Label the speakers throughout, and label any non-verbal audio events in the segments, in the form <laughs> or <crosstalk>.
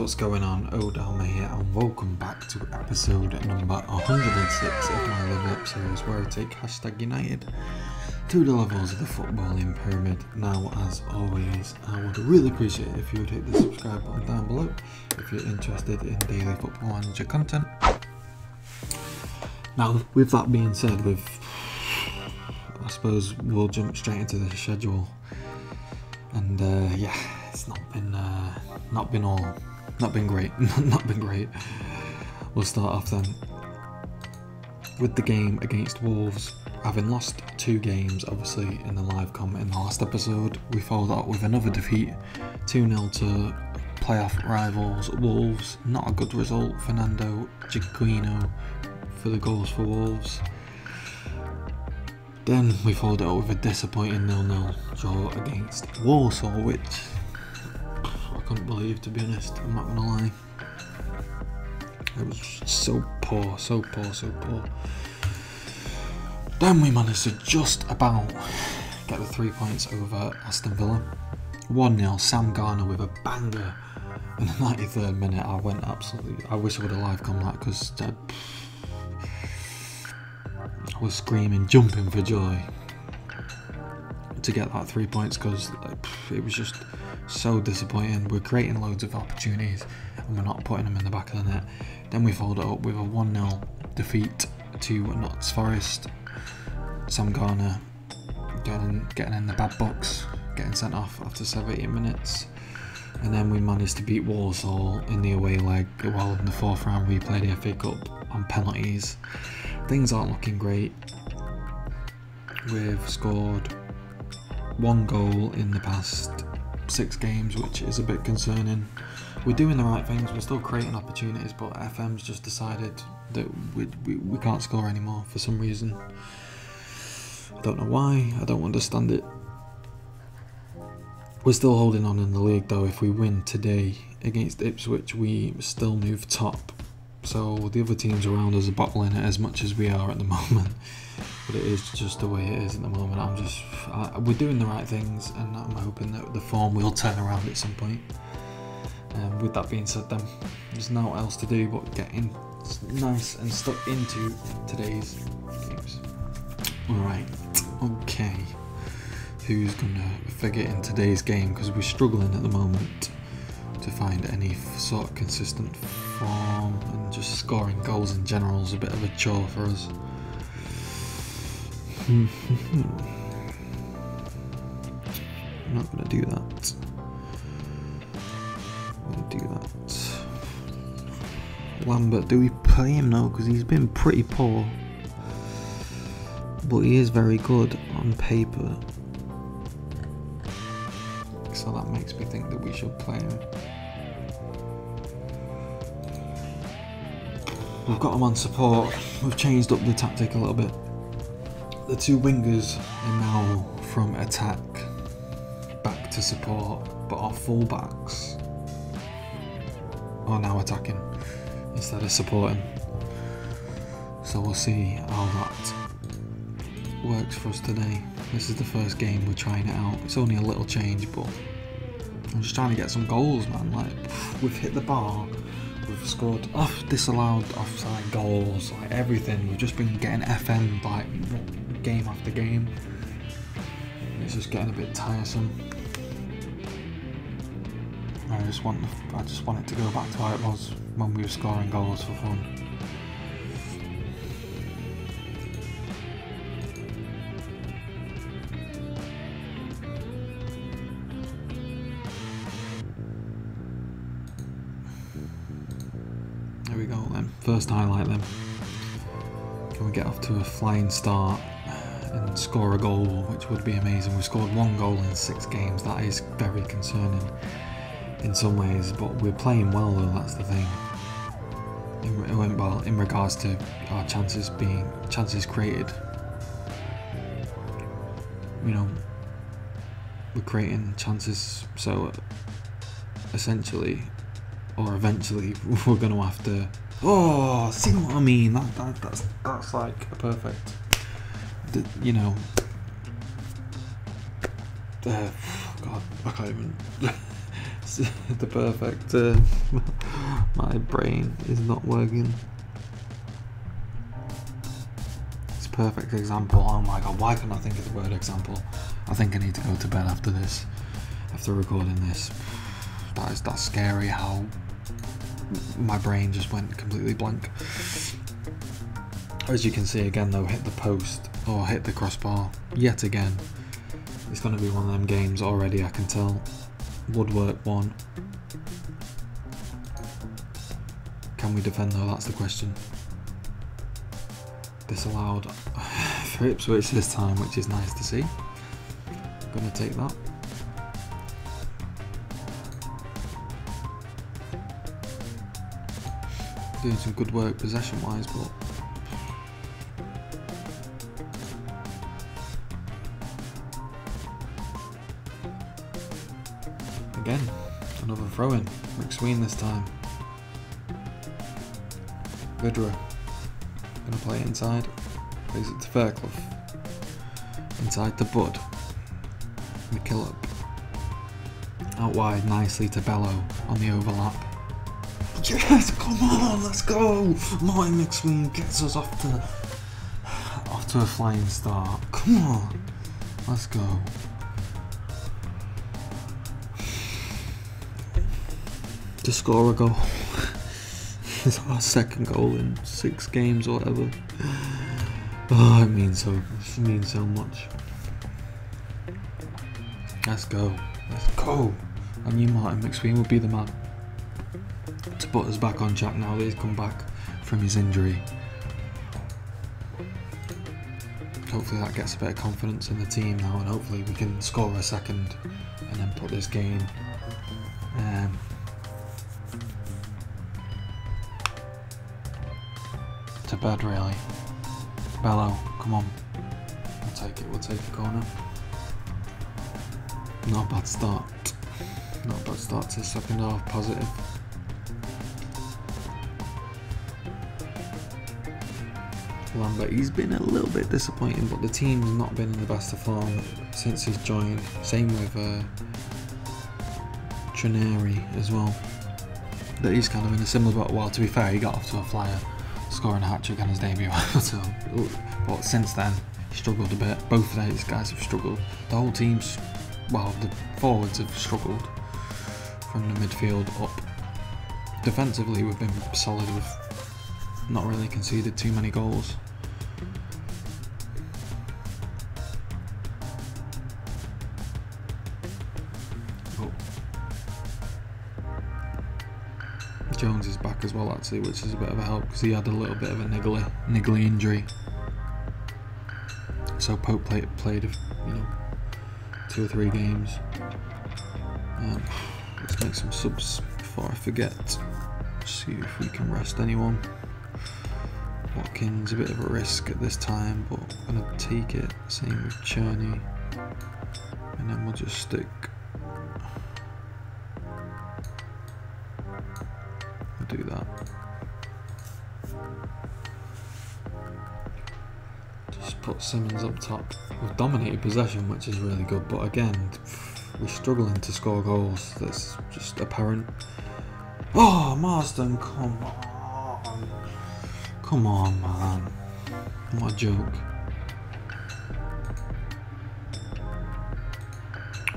Speaker 1: what's going on? ODharma here, and welcome back to episode number 106 of my level up series where I take hashtag United to the levels of the footballing pyramid. Now, as always, I would really appreciate it if you would hit the subscribe button down below if you're interested in daily football manager content. Now, with that being said, with I suppose we'll jump straight into the schedule, and uh, yeah, it's not been uh, not been all not been great, <laughs> not been great. We'll start off then with the game against Wolves. Having lost two games, obviously, in the live comment in the last episode, we followed up with another defeat 2 0 to playoff rivals Wolves. Not a good result. Fernando Giaquino for the goals for Wolves. Then we followed it up with a disappointing 0 0 draw against Walsall, which couldn't believe, to be honest. I'm not gonna lie. It was so poor, so poor, so poor. Then we managed to just about get the three points over Aston Villa. 1 0, Sam Garner with a banger. In the 93rd minute, I went absolutely. I wish I would have live come that because I, was screaming, jumping for joy to get that three points because it was just so disappointing. We're creating loads of opportunities and we're not putting them in the back of the net. Then we followed it up with a 1 0 defeat to Notts Forest. Sam Garner getting, getting in the bad box, getting sent off after 17 minutes. And then we managed to beat Walsall in the away leg. Well, in the fourth round, we played the FA Cup on penalties. Things aren't looking great. We've scored one goal in the past six games, which is a bit concerning. We're doing the right things, we're still creating opportunities, but FM's just decided that we, we, we can't score anymore for some reason. I don't know why, I don't understand it. We're still holding on in the league though. If we win today against Ipswich, we still move top. So the other teams around us are bottling it as much as we are at the <laughs> moment. But it is just the way it is at the moment. I'm just, I, we're doing the right things, and I'm hoping that the form will turn around at some point. Um, with that being said, then there's no else to do but getting nice and stuck into today's games. Alright, okay. Who's gonna figure in today's game? Because we're struggling at the moment to find any sort of consistent form, and just scoring goals in general is a bit of a chore for us. I'm mm-hmm. <laughs> not gonna do that. I'm gonna do that. Lambert, do we play him now? Because he's been pretty poor. But he is very good on paper. So that makes me think that we should play him. We've got him on support. We've changed up the tactic a little bit. The two wingers are now from attack back to support, but our fullbacks are now attacking instead of supporting. So we'll see how that works for us today. This is the first game we're trying it out. It's only a little change, but I'm just trying to get some goals, man. Like we've hit the bar, we've scored off disallowed offside goals, like everything. We've just been getting FM like game after game. It's just getting a bit tiresome. I just want I just want it to go back to how it was when we were scoring goals for fun. There we go then. First highlight then. Can we get off to a flying start and score a goal, which would be amazing. We've scored one goal in six games. That is very concerning in some ways, but we're playing well though, that's the thing. In, well, in regards to our chances being chances created, you know, we're creating chances. So essentially, or eventually, <laughs> we're going to have to. Oh, see what I mean? That, that that's that's like a perfect. The, you know. God, I can't even. <laughs> the perfect. Uh, <laughs> my brain is not working. It's a perfect example. Oh my god, why can't I think of the word example? I think I need to go to bed after this. After recording this. That is that's scary how my brain just went completely blank. As you can see again though, hit the post Oh, or hit the crossbar yet again. It's going to be one of them games already, I can tell. Woodwork one. Can we defend though? That's the question. Disallowed <laughs> for Ipswich this time, which is nice to see. Gonna take that. Doing some good work possession wise, but another throw in. McSween this time. Vidra. Gonna play inside. Plays it to Fairclough. Inside to Bud. McKillop. Out wide nicely to Bello on the overlap. Yes, come on, let's go! Martin McSween gets us off to off to a flying start. Come on, let's go. To score a goal. <laughs> it's our second goal in six games or whatever. Oh, it means so it means so much. Let's go. Let's go. I knew Martin McSween would be the man to put us back on track now that he's come back from his injury. Hopefully that gets a bit of confidence in the team now and hopefully we can score a second and then put this game um, bed really. Bello, come on. We'll take it, we'll take a corner. Not a bad start. Not a bad start to the second half, positive. Lambert, he's been a little bit disappointing, but the team's not been in the best of form since he's joined. Same with uh, Trineri as well. That he's kind of in a similar boat. Well, to be fair, he got off to a flyer, scoring a hat trick on his debut. <laughs> so, but since then, he struggled a bit. Both of these guys have struggled. The whole team's, well, the forwards have struggled from the midfield up. Defensively, we've been solid. We've not really conceded too many goals. Jones back as well actually, which is a bit of a help because he had a little bit of a niggly, niggly injury. So Pope played, played you know, two or three games. Um, let's make some subs before I forget. See if we can rest anyone. Watkins, a bit of a risk at this time, but I'm going to take it. Same with Cherney. And then we'll just stick. That. Just put Simmons up top. We've dominated possession, which is really good, but again, we're struggling to score goals. That's just apparent. Oh, Marsden, come on. Come on, man. What a joke.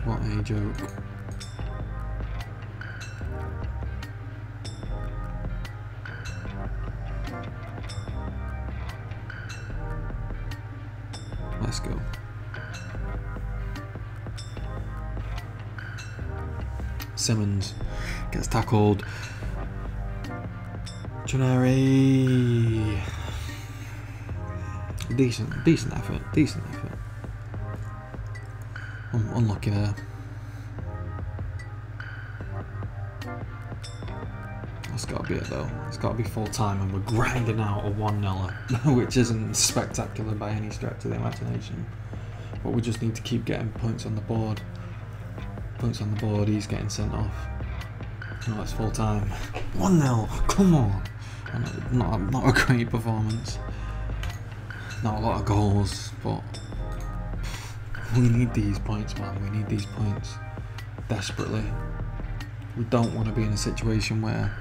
Speaker 1: What a joke. Let's go. Simmons gets tackled. Trineri. Decent, decent effort, decent effort. Un unlucky there. It though. It's got to be full time, and we're grinding out a 1 0 <laughs> which isn't spectacular by any stretch of the imagination. But we just need to keep getting points on the board. Points on the board, he's getting sent off. No, it's full time. 1 0, come on. Not, not a great performance. Not a lot of goals, but we need these points, man. We need these points desperately. We don't want to be in a situation where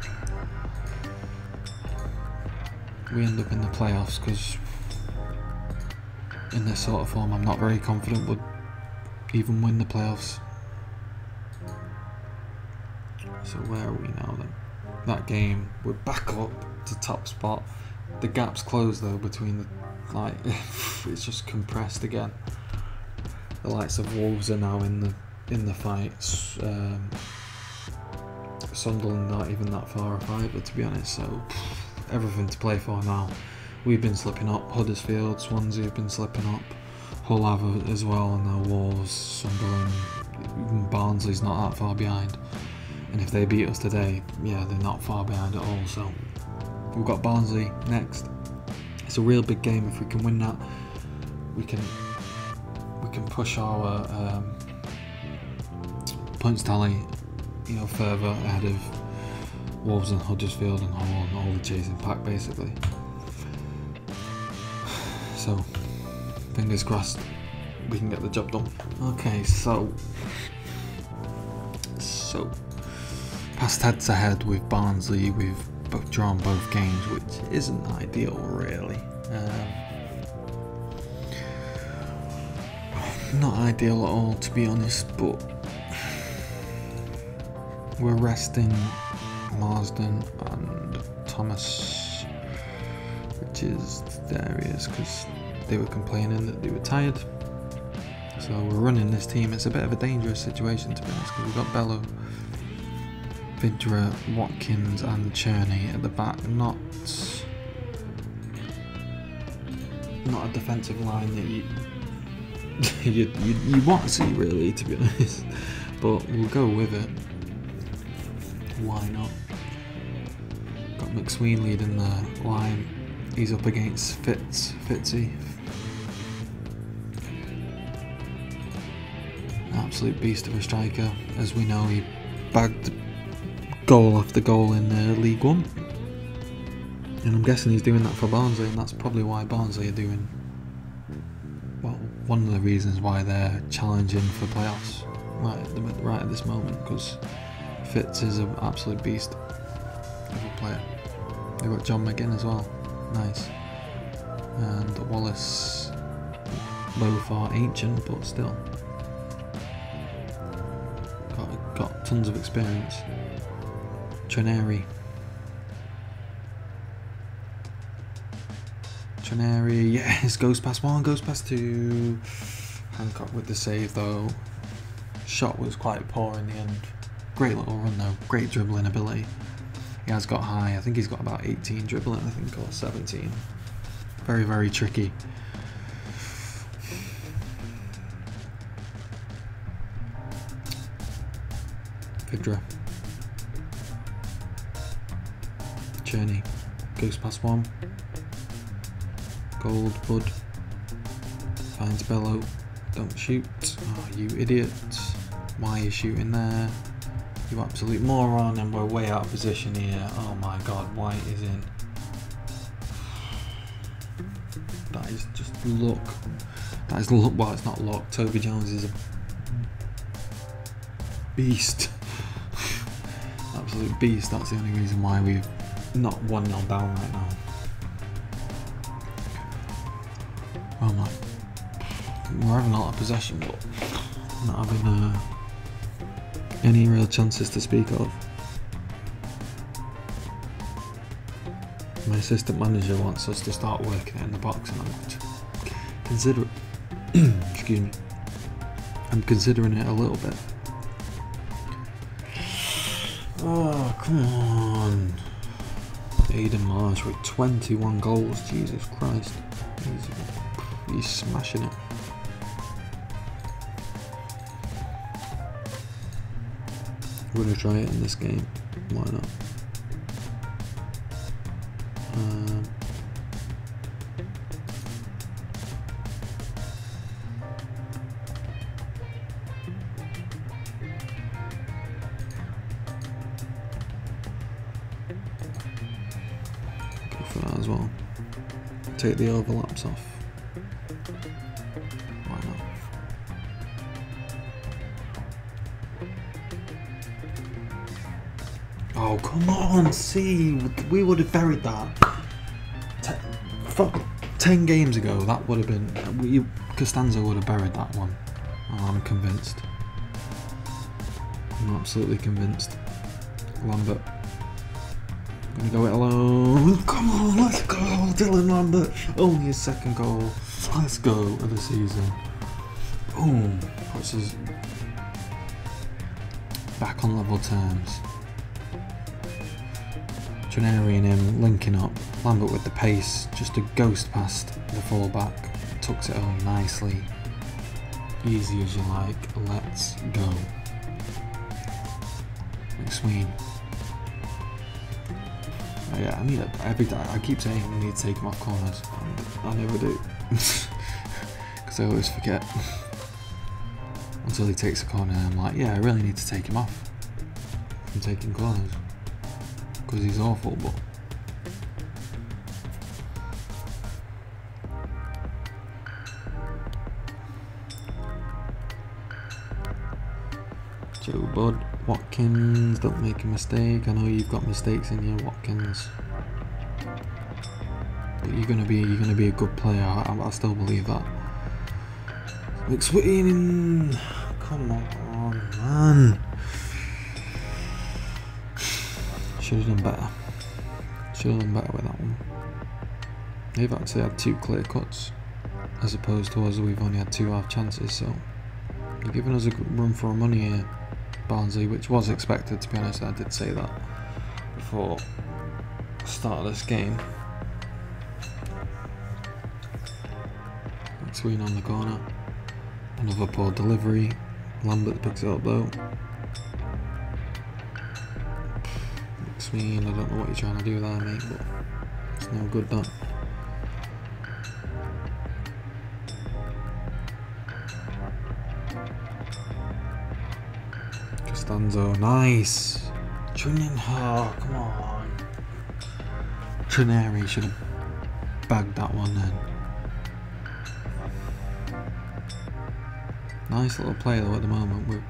Speaker 1: we end up in the playoffs because in this sort of form I'm not very confident we'd even win the playoffs. So where are we now then? That game, we're back up to top spot. The gap's closed though between the like <laughs> it's just compressed again. The likes of Wolves are now in the in the fights. Um, Sunderland not even that far off either to be honest, so everything to play for now. We've been slipping up, Huddersfield, Swansea have been slipping up, Hull have as well, and now Wolves, Sunderland, even Barnsley's not that far behind. And if they beat us today, yeah, they're not far behind at all. So we've got Barnsley next. It's a real big game. If we can win that, we can we can push our um, points tally, you know, further ahead of Wolves and Huddersfield and Hull and all the chasing pack, basically. So fingers crossed we can get the job done. Okay, so so past heads to head with Barnsley, we've drawn both games, which isn't ideal really. Um, not ideal at all, to be honest, but we're resting Marsden and Thomas, which is areas because they were complaining that they were tired. So we're running this team. It's a bit of a dangerous situation to be honest because we've got Bello Vydra, Watkins and Cherney at the back, not not a defensive line that you <laughs> you, you, you want to see really to be honest but we'll go with it why not got McSween leading the line he's up against Fitz Fitzy absolute beast of a striker as we know he bagged goal after goal in uh, League One. And I'm guessing he's doing that for Barnsley, and that's probably why Barnsley are doing. Well, one of the reasons why they're challenging for playoffs right at, the, right at this moment, because Fitz is an absolute beast of a player. They've got John McGinn as well, nice. And Wallace, both are ancient, but still. Got, got tons of experience. Trenary. Trenary, <laughs> yes, goes past one, goes past two. Hancock with the save though. Shot was quite poor in the end. Great little run though, great dribbling ability. He has got high, I think he's got about 18 dribbling, I think, or 17. Very, very tricky. Vidra. journey. Goes past one. Gold Bud. Finds Bello. Don't shoot. Oh, you idiot. Why are you shooting there? You absolute moron, and we're way out of position here. Oh my god, White is in. That is just luck. That is luck. Well, it's not luck. Toby Jones is a beast. <laughs> Absolute beast. That's the only reason why we've not 1 0 down right now. Oh my. We're having a lot of possession, but not having uh, any real chances to speak of. My assistant manager wants us to start working in the box, and I'm consider. <clears throat> excuse me. I'm considering it a little bit. Oh, come on. Aiden Marsh with 21 goals, Jesus Christ. He's, he's smashing it. Going to try it in this game. Why not? Um, as well. Take the overlaps off. Oh, come on, see, we would have buried that. Ten, fuck, ten games ago, that would have been, we, Costanzo would have buried that one. Oh, I'm convinced. I'm absolutely convinced. Lambert. I'm Gonna go it alone. Come on, let's go, Dylan Lambert. Only his second goal. Let's go of the season. Boom. Puts us back on level terms. Trenary and him linking up. Lambert with the pace, just a ghost past the fullback. Tucks it home nicely. Easy as you like. Let's go. McSween. Oh, yeah, I need a, every time I keep saying I need to take him off corners, and I never do <laughs> because I always forget until he takes a corner. I'm like, yeah, I really need to take him off I'm taking corners because he's awful. But Joe Bud, Watkins, don't make a mistake. I know you've got mistakes in you, Watkins. But you're gonna be you're gonna be a good player. I, I still believe that. McSween, come on, man. Should have done better. Should have done better with that one. They've actually had two clear cuts, as opposed to us. We've only had two half chances, so they're giving us a run for our money here. Barnsley, which was expected to be honest. I did say that before the start of this game. Sween on the corner. Another poor delivery. Lambert picks it up though. Sween, I don't know what you're trying to do there, mate, but it's no good done. Costanzo, nice. Trinin, oh, come on. Trineri should have bagged that one then. Nice little play though at the moment. We're,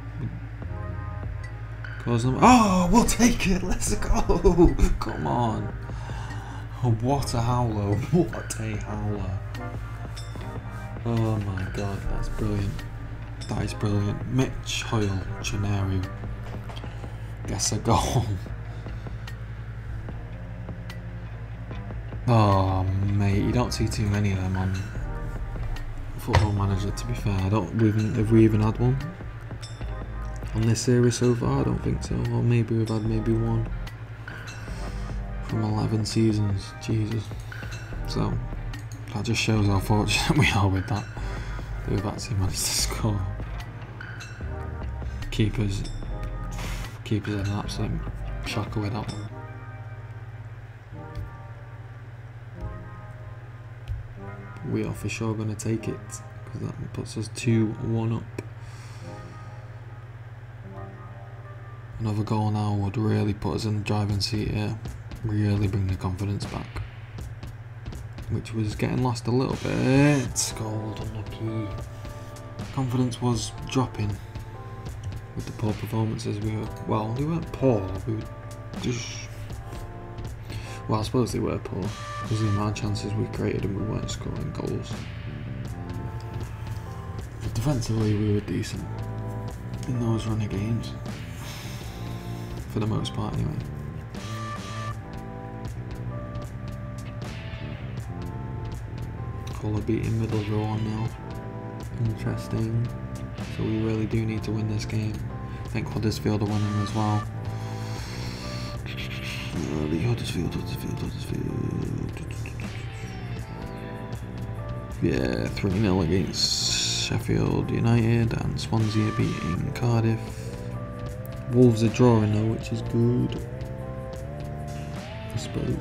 Speaker 1: Oh, we'll take it. Let's go. Come on. What a howler. What a howler. Oh my god, that's brilliant. That is brilliant. Mitch Hoyle, Chinari. Guess a goal. Oh mate, you don't see too many of them on Football Manager. To be fair, I don't. Have we even had one on this series so far? I don't think so. Or maybe we've had maybe one from 11 seasons. Jesus. So that just shows how fortunate <laughs> we are with that. We've actually managed to score. Keepers, keepers an absolute shocker with that one. we are for sure going to take it because that puts us 2-1 up. Another goal now would really put us in the driving seat here, really bring the confidence back. Which was getting lost a little bit. Gold unlucky. Confidence was dropping with the poor performances. We were, well, we weren't poor, we were just well, I suppose they were poor, because the amount of chances we created and we weren't scoring goals. But defensively, we were decent in those running games. For the most part, anyway. Colour beating Middlesbrough on now. Interesting. So we really do need to win this game. I think Huddersfield are winning as well. Uh, Huddersfield, Huddersfield, Huddersfield. Yeah, 3 0 against Sheffield United and Swansea beating Cardiff. Wolves are drawing though, which is good. I suppose.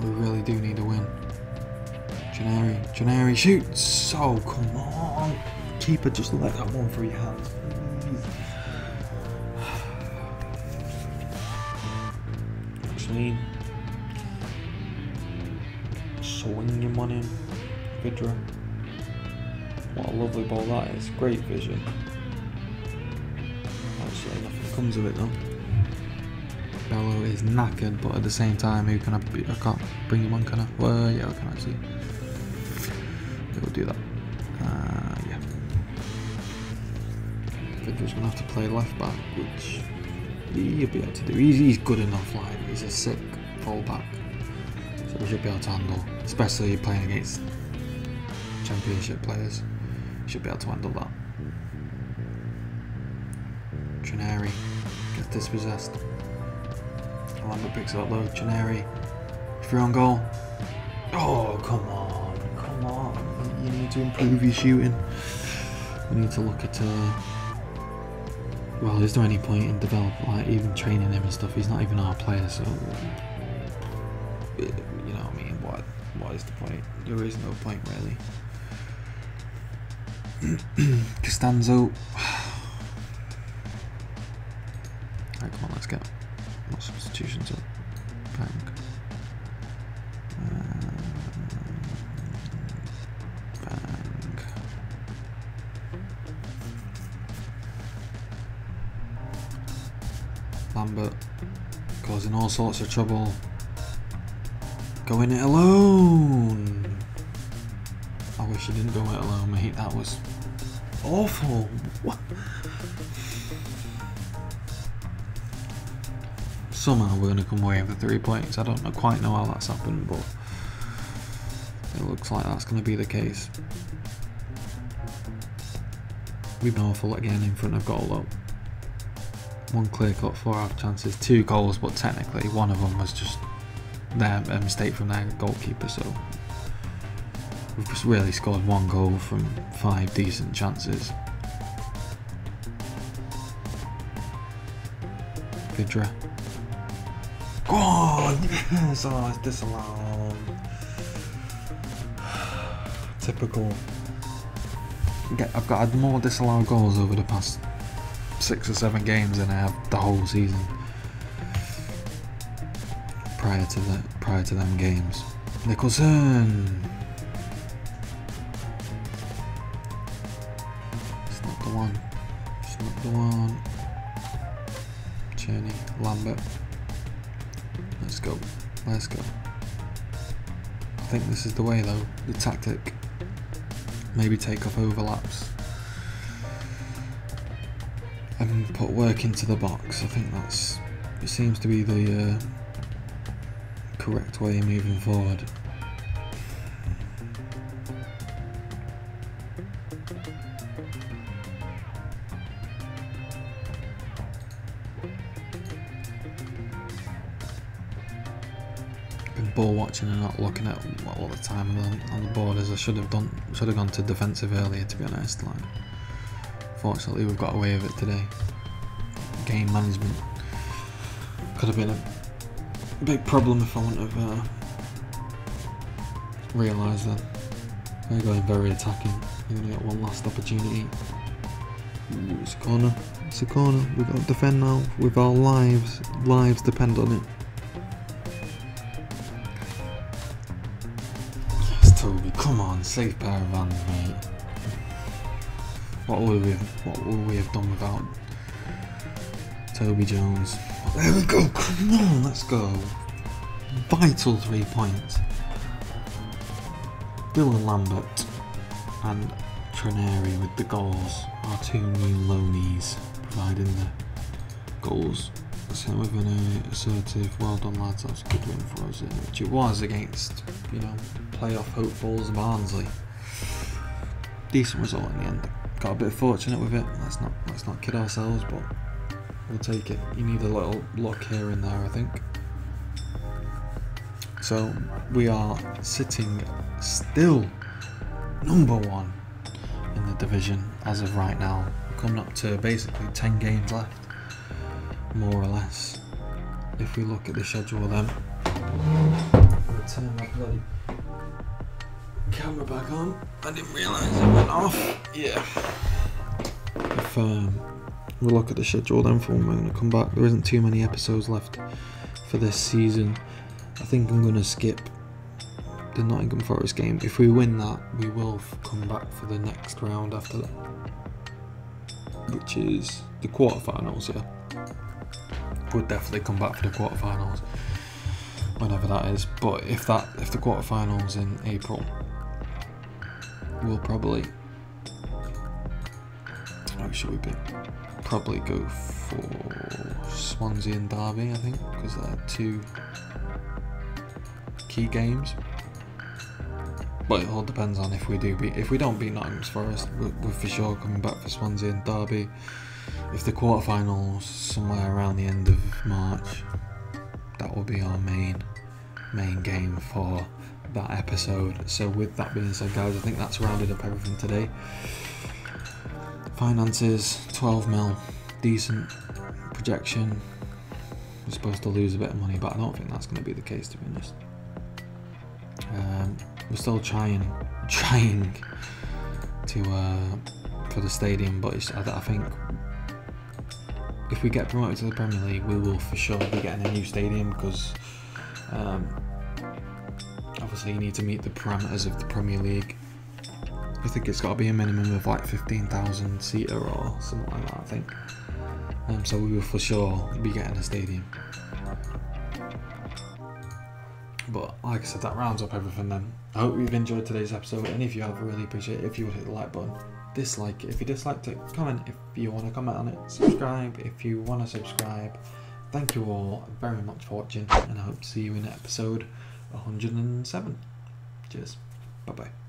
Speaker 1: We really do need a win. Janari, Janari shoots! Oh, come on! keeper just let that one your hands, Actually, swing him on him, Vidra. What a lovely ball that is. Great vision. Actually, nothing comes of it though. Bello is knackered, but at the same time, who can I? Be, I can't bring him on, can I? Well, yeah, I can actually. We'll do that. Uh, yeah. Vidri's gonna have to play left back, which he'll be able to do. He's, he's good enough. Like he's a sick fullback, so we should be able to handle, especially playing against championship players. Should be able to handle that. Trineri gets dispossessed. Lambert picks it up though. Trineri, if you're on goal. Oh, come on, come on. You need to improve your shooting. We need to look at. Uh, well, is there any point in developing, like even training him and stuff? He's not even our player, so you know what I mean. What what is the point? There is no point really. <clears throat> Costanzo. <sighs> Right, come on, let's get more substitutions up. Um, bang. Lambert causing all sorts of trouble. Going it alone. I wish he didn't go it alone, mate. That was awful. What? Somehow we're going to come away with three points. I don't know, quite know how that's happened, but it looks like that's going to be the case. We've been awful again in front of goal though. One clear cut, four half chances, two goals, but technically one of them was just their a mistake from their goalkeeper. So we've just really scored one goal from five decent chances. Vidra. Oh, yes! Oh, it's disallowed. Typical. I've got had more disallowed goals over the past six or seven games than I have the whole season. Prior to the prior to them games. Nicholson. The one. It's not the one. Cheney, Lambert. Let's go. Let's go. I think this is the way though. The tactic. Maybe take off overlaps. And put work into the box. I think that's. It seems to be the uh, correct way of moving forward. Watching and not looking at all the time on the, board as I should have done. Should have gone to defensive earlier, to be honest. Like, fortunately, we've got away with it today. Game management could have been a big problem if I wouldn't have uh, realised that. They're going very attacking. We're to get one last opportunity. It's a corner. It's a corner. We've got to defend now with our lives. Lives depend on it. Of hands, mate. What would we have, what would we have done without Toby Jones? There we go. Come on, let's go. Vital three points. Dylan Lambert and Trineri with the goals. Our two new loanies providing the goals. So we've been a assertive, well done lads, that's a good win for us, which it was against, you know, playoff hopefuls Barnsley. Decent result in the end. Got a bit fortunate with it. Let's not let's not kid ourselves, but we'll take it. You need a little luck here and there, I think. So we are sitting still number one in the division as of right now. We're coming up to basically 10 games left, more or less. If we look at the schedule then, I'll turn my bloody camera back on. I didn't realise it went off. Yeah. If um, we look at the schedule then for when we're going to come back, there isn't too many episodes left for this season. I think I'm going to skip the Nottingham Forest game. If we win that, we will come back for the next round after that, which is the quarterfinals. Yeah, we'll definitely come back for the quarterfinals whenever that is. But if that if the quarterfinals in April, we'll probably. How should we be? Probably go for Swansea and Derby, I think, because they're two key games. But it all depends on if we do beat. If we don't beat Nottingham Forest, we're, we're for sure coming back for Swansea and Derby. If the quarterfinals somewhere around the end of March, that will be our main main game for that episode. So with that being said, guys, I think that's rounded up everything today. Finances, 12 mil, decent projection. We're supposed to lose a bit of money, but I don't think that's going to be the case, to be honest. Um, we're still trying, <laughs> trying to uh, for the stadium, but I, I think if we get promoted to the Premier League, we will for sure be getting a new stadium because um, obviously you need to meet the parameters of the Premier League. I think it's got to be a minimum of like 15,000 seater or something like that, I think. Um, so we will for sure be getting a stadium. But like I said, that rounds up everything then. I hope you've enjoyed today's episode, and if you have, I really appreciate it if you would hit the like button. Dislike it if you disliked it, comment if you want to comment on it, subscribe if you want to subscribe. Thank you all very much for watching, and I hope to see you in episode 107. Cheers. Bye bye.